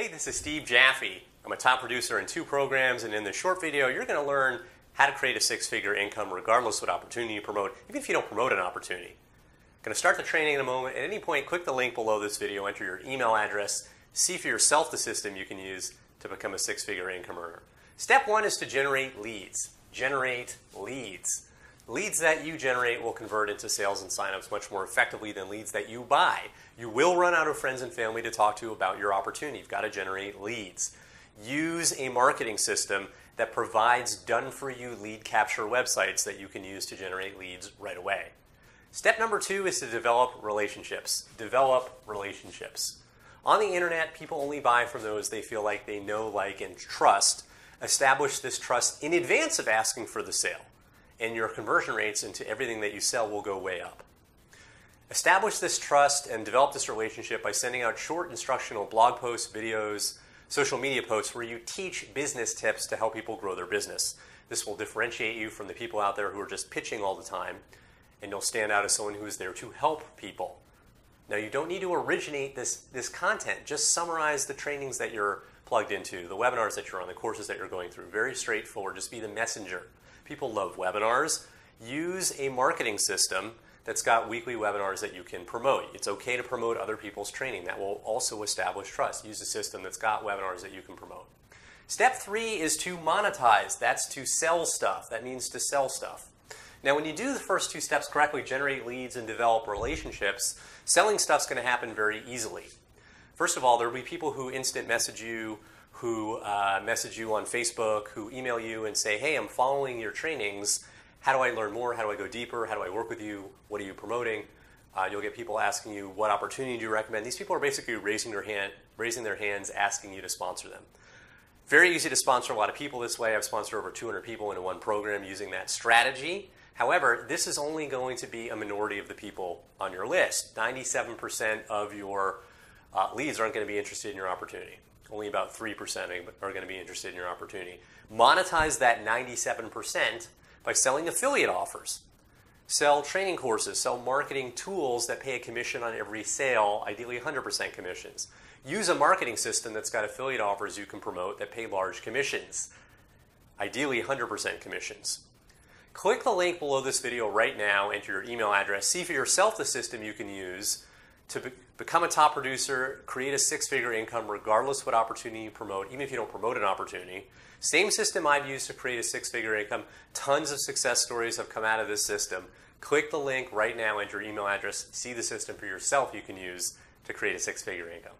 Hey, this is Steve Jaffe. I'm a top producer in two programs, and in this short video, you're going to learn how to create a six figure income regardless what opportunity you promote, even if you don't promote an opportunity. I'm going to start the training in a moment. At any point, click the link below this video, enter your email address, see for yourself the system you can use to become a six figure income earner. Step one is to generate leads. Generate leads. Leads that you generate will convert into sales and signups much more effectively than leads that you buy. You will run out of friends and family to talk to about your opportunity. You've got to generate leads. Use a marketing system that provides done for you lead capture websites that you can use to generate leads right away. Step number two is to develop relationships. Develop relationships. On the internet, people only buy from those they feel like they know, like, and trust. Establish this trust in advance of asking for the sale and your conversion rates into everything that you sell will go way up. Establish this trust and develop this relationship by sending out short instructional blog posts, videos, social media posts where you teach business tips to help people grow their business. This will differentiate you from the people out there who are just pitching all the time, and you'll stand out as someone who is there to help people. Now, you don't need to originate this, this content. Just summarize the trainings that you're plugged into, the webinars that you're on, the courses that you're going through. Very straightforward. Just be the messenger. People love webinars. Use a marketing system that's got weekly webinars that you can promote. It's okay to promote other people's training. That will also establish trust. Use a system that's got webinars that you can promote. Step three is to monetize. That's to sell stuff. That means to sell stuff. Now, when you do the first two steps correctly, generate leads and develop relationships, selling stuff's going to happen very easily. First of all, there will be people who instant message you who uh, message you on Facebook, who email you and say, hey, I'm following your trainings. How do I learn more? How do I go deeper? How do I work with you? What are you promoting? Uh, you'll get people asking you, what opportunity do you recommend? These people are basically raising their, hand, raising their hands, asking you to sponsor them. Very easy to sponsor a lot of people this way. I've sponsored over 200 people into one program using that strategy. However, this is only going to be a minority of the people on your list. 97% of your uh, leads aren't going to be interested in your opportunity only about 3% are going to be interested in your opportunity. Monetize that 97% by selling affiliate offers. Sell training courses, sell marketing tools that pay a commission on every sale, ideally 100% commissions. Use a marketing system that's got affiliate offers you can promote that pay large commissions, ideally 100% commissions. Click the link below this video right now, enter your email address, see for yourself the system you can use to be- become a top producer, create a six figure income regardless what opportunity you promote, even if you don't promote an opportunity. Same system I've used to create a six figure income. Tons of success stories have come out of this system. Click the link right now, enter your email address, see the system for yourself you can use to create a six figure income.